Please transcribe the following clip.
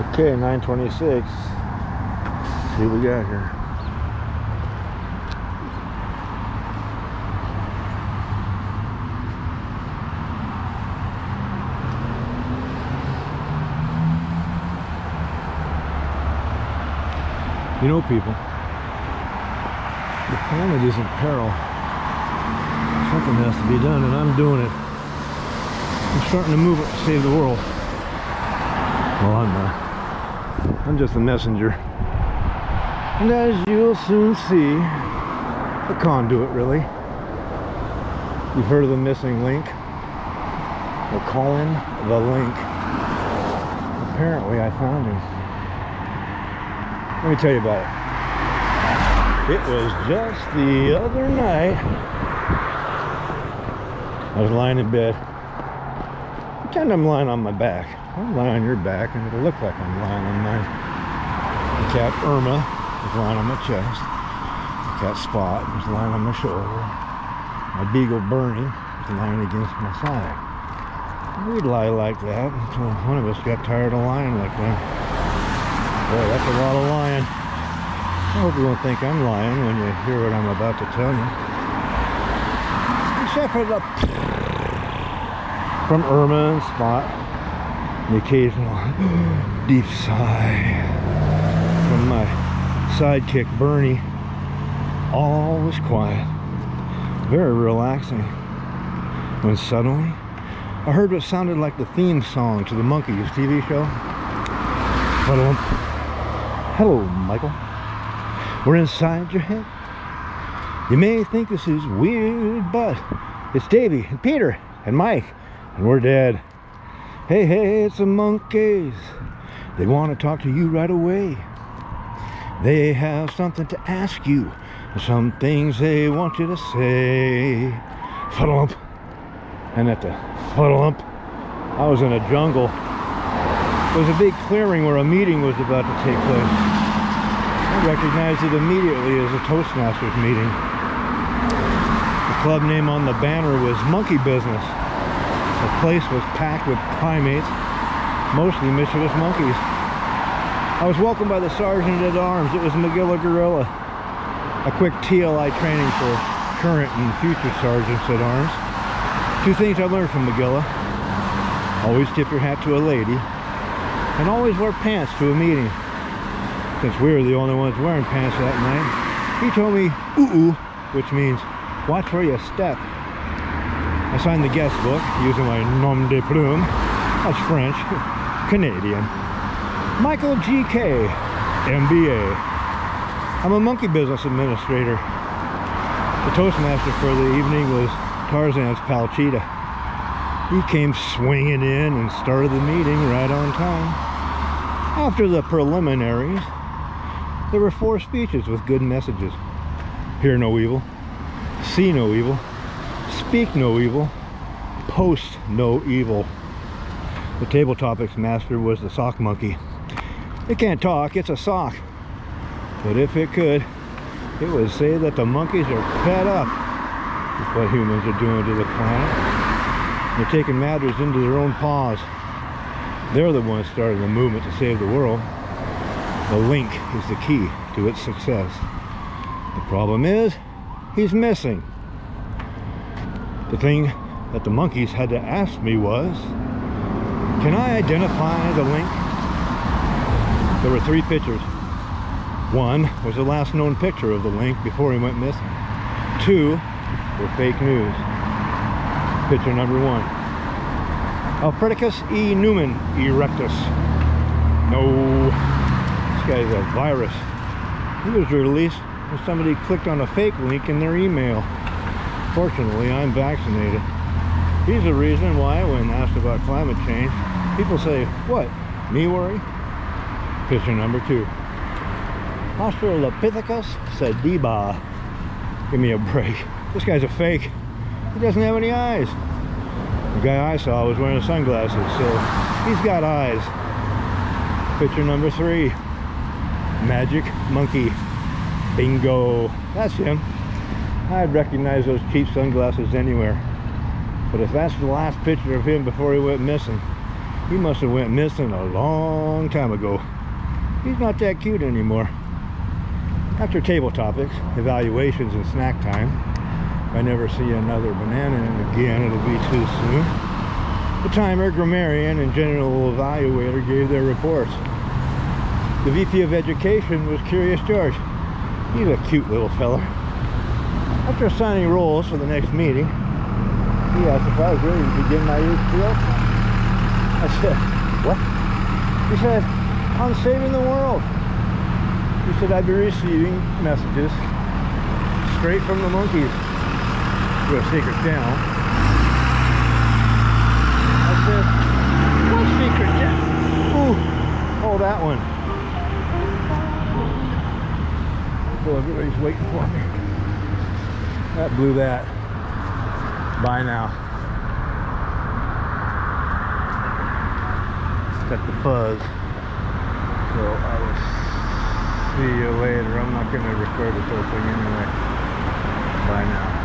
Okay, 926. See what we got here. You know, people, the planet is in peril. Something has to be done, and I'm doing it. I'm starting to move it to save the world. Well, I'm not. I'm just a messenger. And as you'll soon see, a conduit, really. You've heard of the missing link? We'll call him the link. Apparently, I found him. Let me tell you about it. It was just the other night. I was lying in bed. Pretend I'm lying on my back. I'm lying on your back and it'll look like I'm lying on mine. The cat Irma is lying on my chest. The cat Spot is lying on my shoulder. My beagle Bernie is lying against my side. We'd lie like that until one of us got tired of lying like that. Boy, that's a lot of lying. I hope you won't think I'm lying when you hear what I'm about to tell you. Except for the from Irma and Spot, the occasional deep sigh from my sidekick Bernie. All was quiet, very relaxing. When suddenly, I heard what sounded like the theme song to the Monkees TV show. Hello, hello, Michael. We're inside your head. You may think this is weird, but it's Davy and Peter and Mike, and we're dead. Hey, hey, it's the monkeys. They want to talk to you right away. They have something to ask you, some things they want you to say. Fuddle-ump. And at the fuddle-ump, I was in a jungle. There was a big clearing where a meeting was about to take place. I recognized it immediately as a Toastmasters meeting. The club name on the banner was Monkey Business. The place was packed with primates, mostly mischievous monkeys. I was welcomed by the sergeant at arms. It was Magilla Gorilla. A quick TLI training for current and future sergeants at arms. Two things I learned from Magilla. Always tip your hat to a lady. And always wear pants to a meeting. Since we were the only ones wearing pants that night, he told me, ooh, ooh which means watch where you step. I signed the guest book using my nom de plume. That's French, Canadian. Michael G.K., MBA. I'm a monkey business administrator. The Toastmaster for the evening was Tarzan's pal Cheetah. He came swinging in and started the meeting right on time. After the preliminaries, there were four speeches with good messages. Hear no evil, see no evil, speak no evil, post no evil. The table topics master was the sock monkey. It can't talk, it's a sock. But if it could, it would say that the monkeys are fed up with what humans are doing to the planet. They're taking matters into their own paws. They're the ones starting the movement to save the world. The link is the key to its success. The problem is, he's missing. The thing that the monkeys had to ask me was, can I identify the link? There were three pictures. One was the last known picture of the link before he went missing. Two were fake news. Picture number one. Alfredicus E. Neuman erectus. No, this guy's a virus. He was released when somebody clicked on a fake link in their email. Fortunately, I'm vaccinated. He's the reason why, when asked about climate change, people say, what, me worry? Picture number two. Australopithecus sediba. Give me a break. This guy's a fake. He doesn't have any eyes. The guy I saw was wearing sunglasses, so he's got eyes. Picture number three. Magic monkey. Bingo. That's him. I'd recognize those cheap sunglasses anywhere. But if that's the last picture of him before he went missing, He must have went missing a long time ago. He's not that cute anymore. After table topics, evaluations, and snack time, if I never see another banana again, it'll be too soon. The timer, grammarian, and general evaluator gave their reports. The VP of Education was Curious George. He's a cute little fella. After assigning roles for the next meeting, he asked if I was ready to begin my HBO. I said, what? He said, I'm saving the world. He said I'd be receiving messages straight from the monkeys to a secret channel. I said, what secret channel? Ooh, oh, that one. So everybody's waiting for me. That blew that. Bye now. Got the fuzz. So I will see you later. I'm not going to record this whole thing anyway. Bye now.